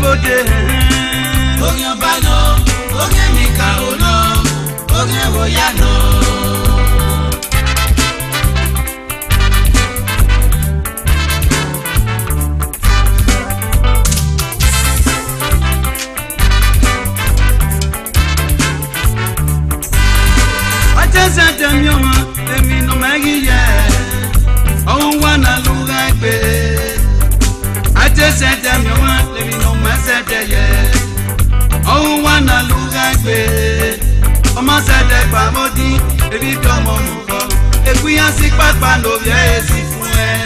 débòde. oge ọba náà oge mìkà òun náà oge wòyà náà. sẹdẹyẹ ọhún wà nà lùgàgbé ọmọ sẹdẹ pàmòdì ebi dọmọ nùkọ èkúyà sí pàpà lòbí ẹ sì fún ẹ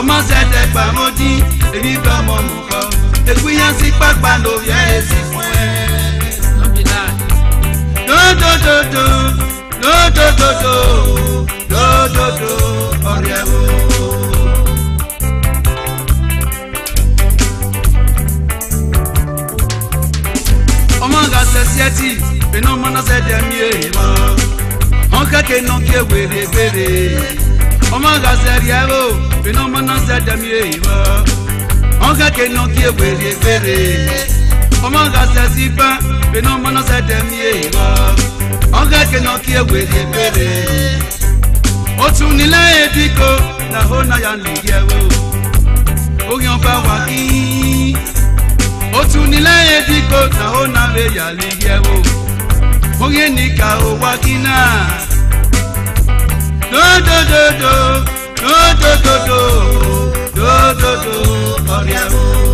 ọmọ sẹdẹ pàmòdì ebi dọmọ nùkọ èkúyà sí pàpà lòbí ẹ sì fún ẹ. lódododo lódododo lódodo ọ̀rẹ́ o. sinu mana sɛ dɛm ye ma wọn kɛkɛ nɔ kí ewere bere ɔmɔ ka sɛ rí ɛ no sinu mana sɛ dɛm ye ma wọn kɛkɛ nɔ kí ewere bere ɔmɔ ka sɛ si pɛ sinu mana sɛ dɛm ye ma wọn kɛkɛ nɔ kí ewere bere o tún nílẹ̀ èdìkọ làwọn náà yà lè yẹ o oyin ọba wà kí o tún nílẹ̀ èdìkọ làwọn náà lè yà lè yẹ o onye nika ụwa gị na dodododo dodododo dododo ọrịa o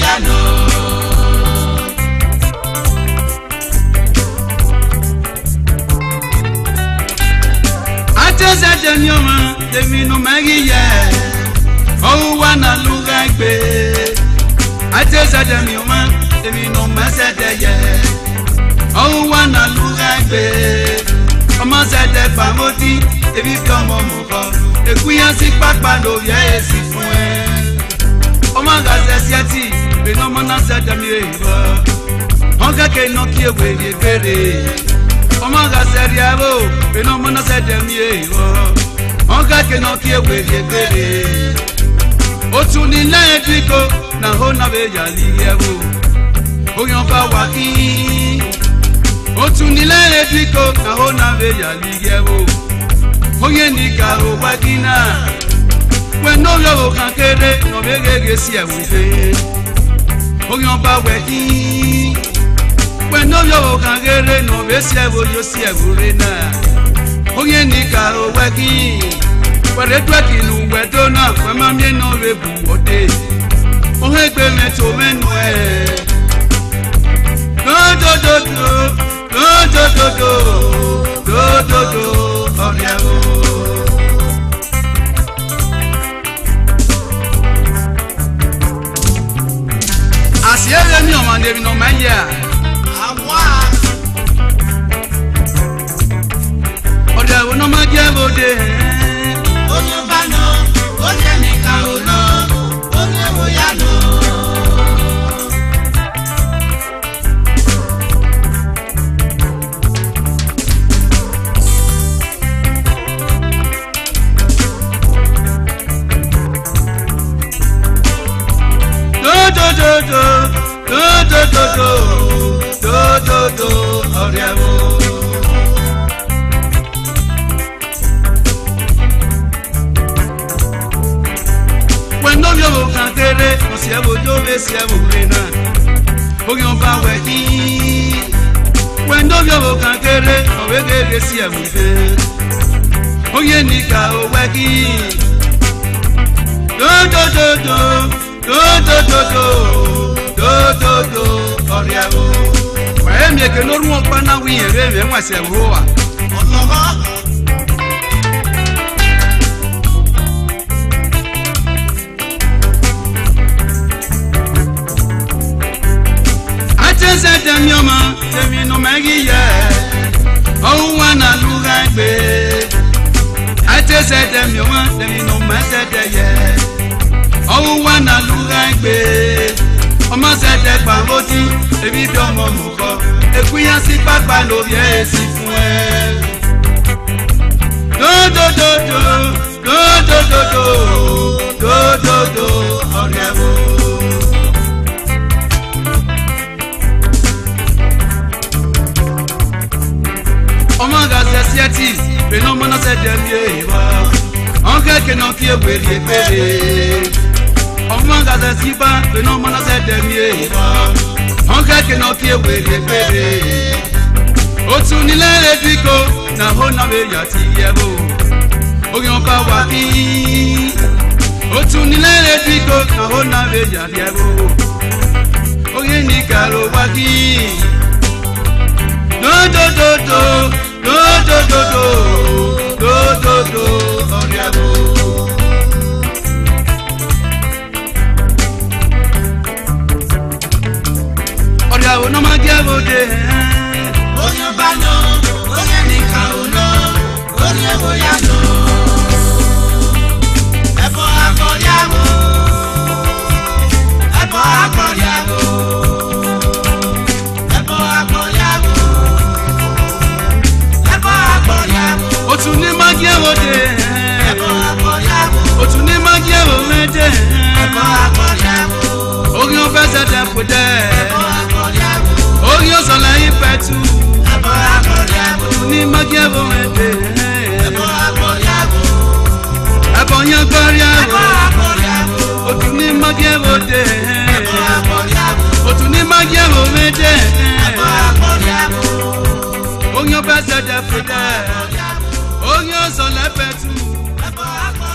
yanu. Achese je ni ọmọ tèmi nu mẹ́rin yẹ, òun wà nà lúra gbé. Achese je ni ọmọ tèmi nu mẹ́sẹ̀ dẹ yẹ, òun wà nà lúra gbé. Ọmọ sẹ̀dẹ̀ fàmótì, ebi fi ọmọ mọ̀ kọ́, èkúyẹ́ sí pápá ló yẹ èsì fún ẹ. E masada mieba onka ke no kie weri gbere omanga seria bo beno se sada mieba onka ke no kie weri gbere otuni na ediko na ho na be ya liyewo oyan ba wa ki otuni na ediko na ho na be ya liyewo oyen ni ka o wa gina we no yo kan kere no be gege si e oyan ba wẹ yín wẹ̀nà yóò kàn gẹ́rẹ́ nà bẹ́ sí ẹ̀wò yóò sí ẹ̀wò rẹ̀ náà oyan nìkà ó wẹ́ kí wẹ̀rẹ́ tó kìnnù wẹ̀ tó náà wẹ̀ má mi nà rẹ̀ bù òde oyan gbé mi tó mẹ́nu ẹ̀ do do do. ọ̀rẹ́ o. wọn débi nù mẹ́yẹ. ọ̀dẹ̀ wo ni wọ́n máa jẹ́ bòde. Do do do do do do do. ọ̀rẹ́ mu. wẹ́n lórí òwò kan tẹ́lẹ̀ kò sí ẹ̀wò tó lé sí ẹ̀wò rẹ̀ náà orí ọba wẹ̀ kí. wẹ́n lórí òwò kan tẹ́lẹ̀ ọ̀wé kéré Do do do do do do do do do do ọrịa o. wee mi ekele oru mkpa na nwunye ere eme nwasị ewu ụwa. acheze demi ọma demi numeghị ya ọwụwa na lụgha egbe acheze demi ọma demi numeze de ya ọwụwa na lụgha egbe ọmọ sẹdẹ gbàmódì èmi bí ọmọ mò kọ èkúyà sí pápá lórí ẹ sí fún ẹ. dòdòdòdò dòdòdòdò dòdòdò ọ̀rẹ́ o. ọmọ gàdẹ siẹtì bẹ̀rẹ̀ ọmọ náà sẹdẹ mi èèwà ọ̀n kẹ́kẹ́ náà kí ewé rí ebèrè ọmọ gàdẹ sí bá pẹ̀lú ọmọ náà sẹ́dẹ̀ mi è wọn kẹ́kẹ́ náà kí ewé lè péré ó tún nílé ediko náà ó náà bẹ̀yà ti yẹ o orí wọn bá wà ní ó tún nílé ediko náà méje. Àbọ̀ àkọ́jà bò. Oyún bá dẹ̀dẹ̀ fún dẹ̀. Oyún sọ̀lẹ́ bẹ̀ tù. Àbọ̀ àkọ́jà bò.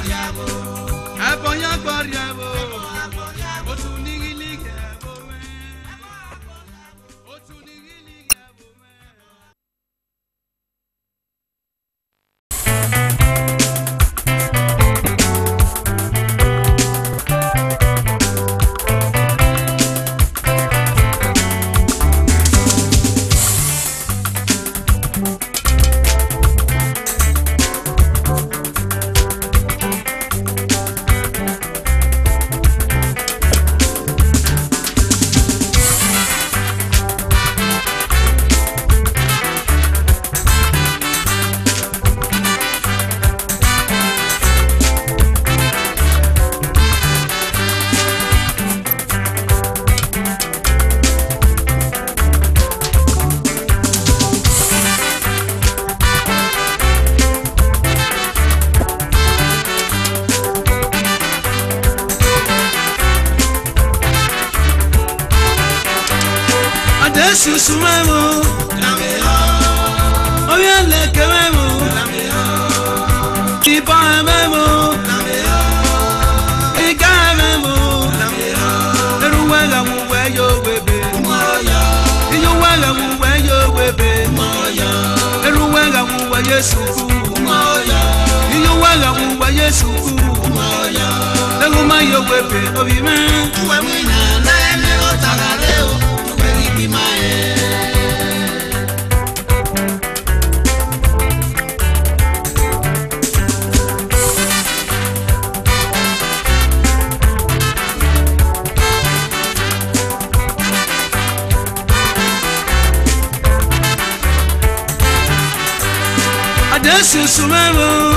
Yesu umoya Iluwala uwa Yesu umoya Leguma yowepe obime Uwe mwina na eme otagaleo es su remember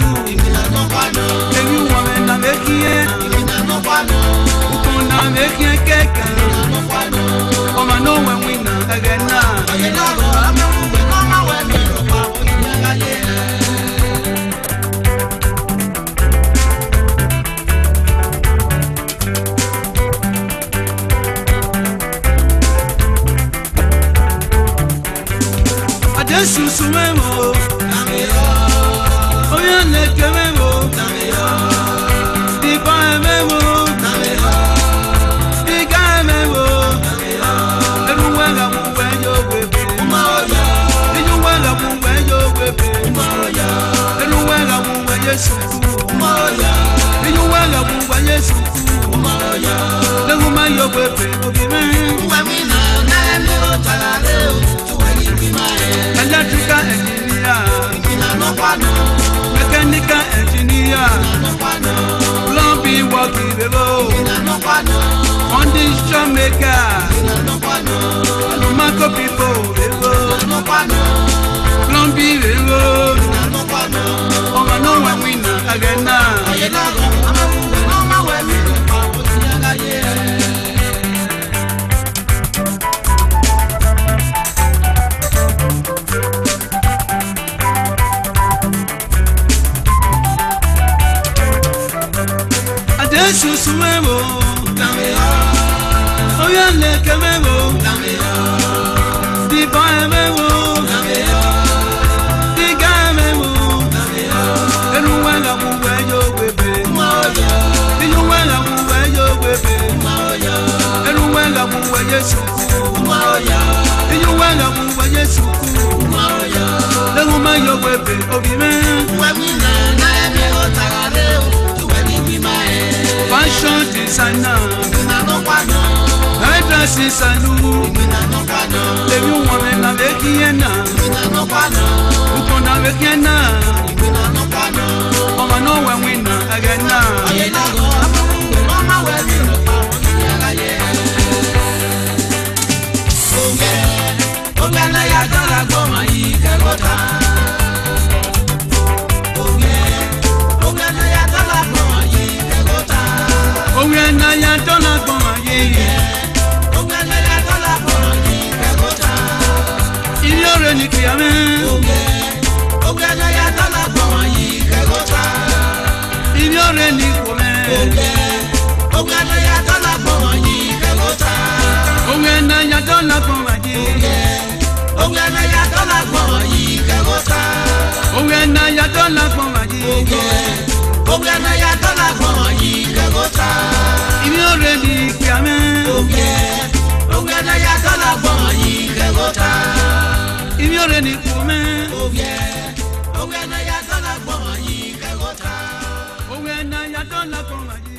Yesu umoya Inyuwe yobu wa Yesu umoya Lehuma yobwe pe obiri Mwamina na eme otala leo Tuweni bimae Electrical engineer Ikina nokwano Mechanical engineer Ikina nokwano Plumbing work ibebo Ikina nokwano Condition maker Ikina nokwano Alumako people ebo Ikina nokwano Plumbing ebo Ikina nokwano ọmọ náà wẹ̀ mí nà àgẹ̀ náà. ayé lọ́gọ̀ amáwùwẹ̀ náà má wẹ̀ mí lọ́pọ̀ àwọn tí a láyé ẹ̀. Yesu umaoya Iyuwele muwe Yesu umaoya Lewu mayo webe obime Webile na ebe otagare Juwe ni mimae Fashion designer Mina no kwano Headdress designer Mina no kwano Lewu wame na vekiena Mina no kwano Ukona vekiena Mina no kwano Oma no wewina agena Oyena go Oma wewina ngana ya dala goma ikagota ongana ya dala goma ikagota ongana ya dala goma ongana ya dala goma ikagota ilore ni kiyame ongana ya dala goma ikagota ilore ni kome ongana ya dala goma ikagota ongana ya dala goma dọ́là fún màjí. ogo ẹ ogo ẹ náà yá dọ́là fún màjí kẹ́kọ̀ọ́ta. ìmí ò rẹ̀ di kìámẹ́. ogo ẹ ogo ẹ náà yá dọ́là fún màjí kẹ́kọ̀ọ́ta. ìmí ò rẹ̀ di kùmẹ́. ogo ẹ ogo ẹ náà yá dọ́là fún màjí kẹ́kọ̀ọ́ta. ogo ẹ náà yá dọ́là fún màjí.